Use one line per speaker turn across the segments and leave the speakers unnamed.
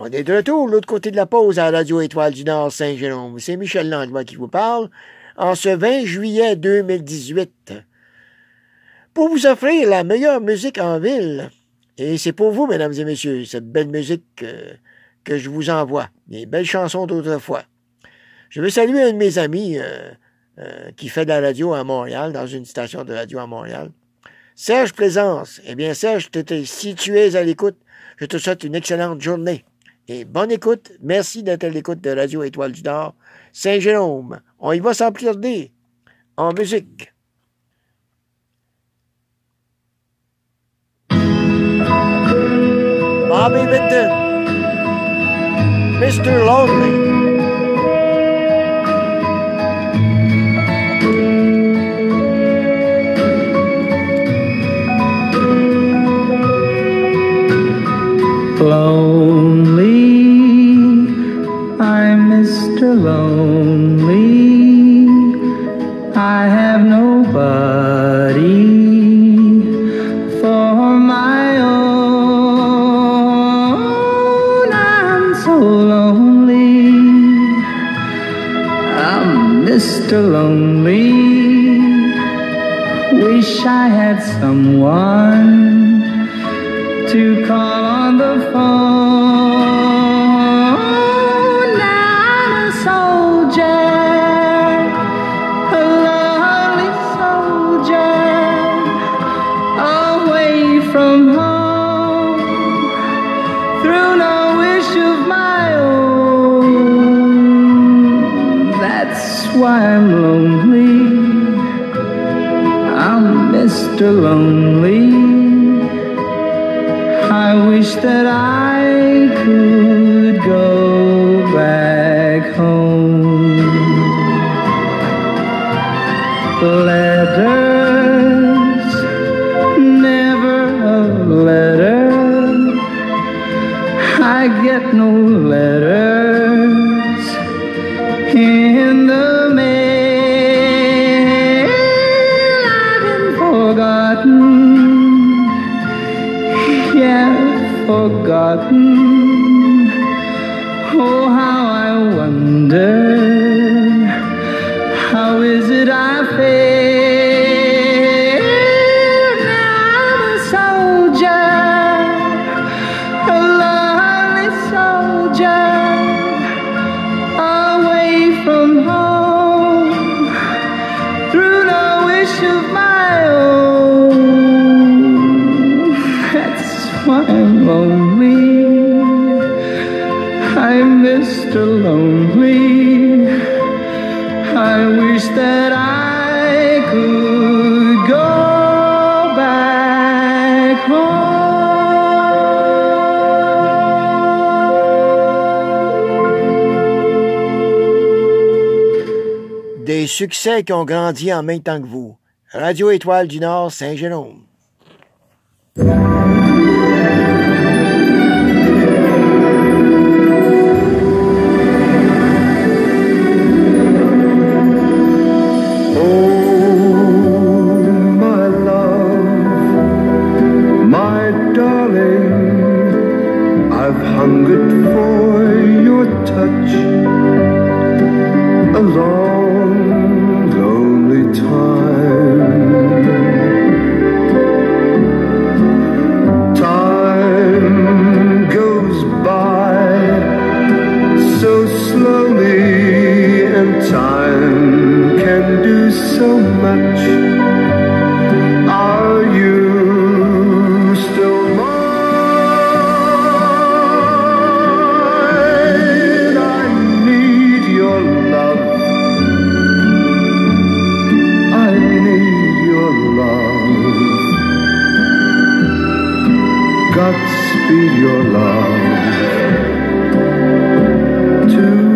On est de retour l'autre côté de la pause à Radio Étoile du Nord Saint-Jérôme. C'est Michel Langlois qui vous parle en ce 20 juillet 2018 pour vous offrir la meilleure musique en ville. Et c'est pour vous, mesdames et messieurs, cette belle musique euh, que je vous envoie. Des belles chansons d'autrefois. Je veux saluer un de mes amis euh, euh, qui fait de la radio à Montréal, dans une station de radio à Montréal. Serge Plaisance. Eh bien, Serge, si tu es à l'écoute, je te souhaite une excellente journée. Et bonne écoute. Merci d'être à l'écoute de Radio Étoile du Nord. Saint-Jérôme. On y va s'emplir des en musique. Bobby Vinton. Mr. Lonely.
Lonely. I have nobody for my own. I'm so lonely. I'm Mr. Lonely. Wish I had someone to call on the phone. Why I'm lonely. I'm Mr. Lonely. I wish that I Mr. Lonely. I wish that I could go back
Des succès qui ont grandi en même temps que vous. Radio Étoile du Nord Saint-Jérôme.
Hungered for your touch a long, lonely time. Time goes by so slowly, and time can do so much. Godspeed your love. To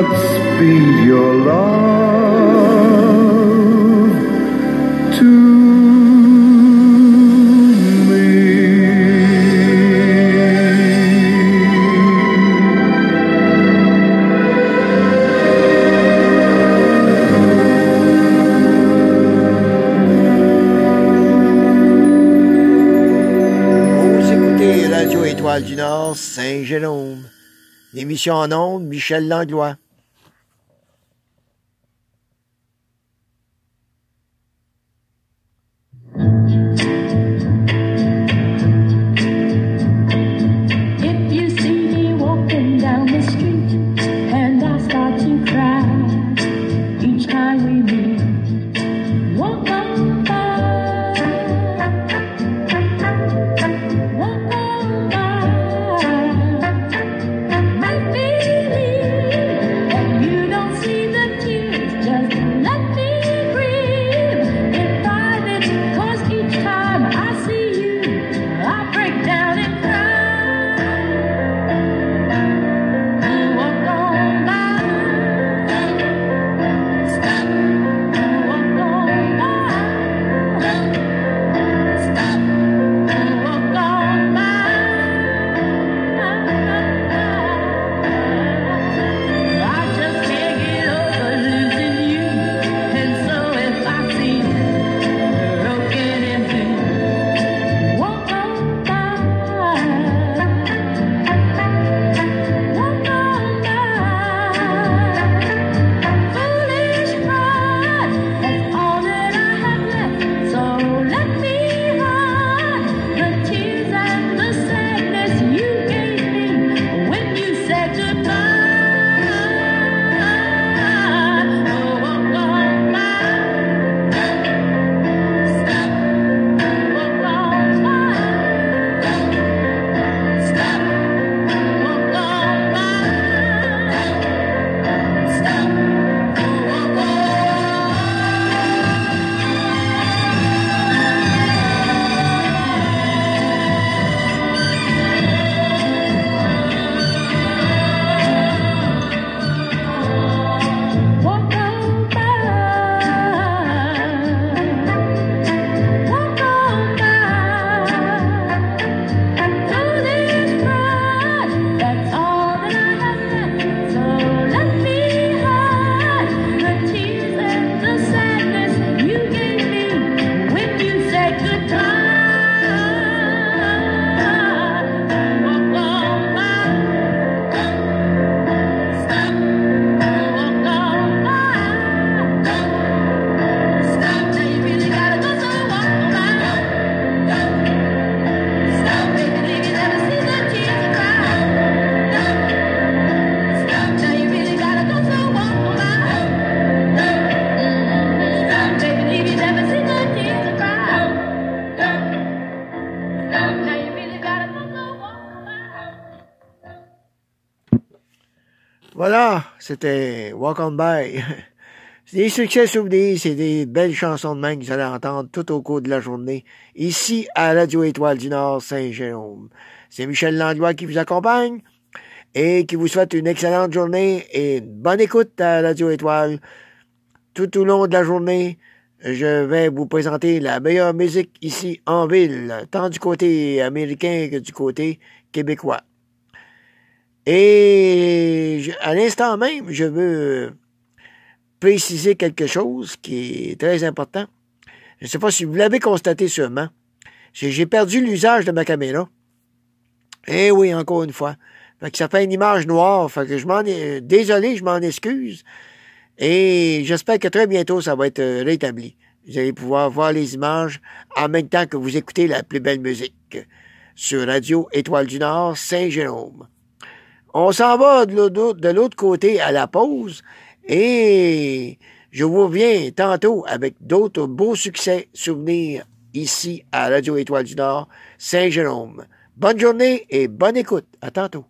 Godspeed your love to me.
Vous écoutez Radio Étoile du Nord, Saint-Jérôme. Émission en ondes, Michel Langlois. Voilà, c'était Walk On By. C'est des succès souvenirs, c'est des belles chansons de même que vous allez entendre tout au cours de la journée, ici à Radio Étoile du Nord Saint-Jérôme. C'est Michel Langlois qui vous accompagne et qui vous souhaite une excellente journée et une bonne écoute à Radio Étoile. Tout au long de la journée, je vais vous présenter la meilleure musique ici en ville, tant du côté américain que du côté québécois. Et je- à l'instant même, je veux préciser quelque chose qui est très important. Je ne sais pas si vous l'avez constaté sûrement. J'ai perdu l'usage de ma caméra. Eh oui, encore une fois. Fait que ça fait une image noire. Fait que je m'en désolé, je m'en excuse. Et j'espère que très bientôt, ça va être euh, rétabli. Vous allez pouvoir voir les images en même temps que vous écoutez la plus belle musique sur Radio Étoile du Nord, Saint-Jérôme. On s'en va de l'autre côté à la pause et je vous reviens tantôt avec d'autres beaux succès souvenirs ici à Radio Étoile du Nord, Saint-Jérôme. Bonne journée et bonne écoute. À tantôt.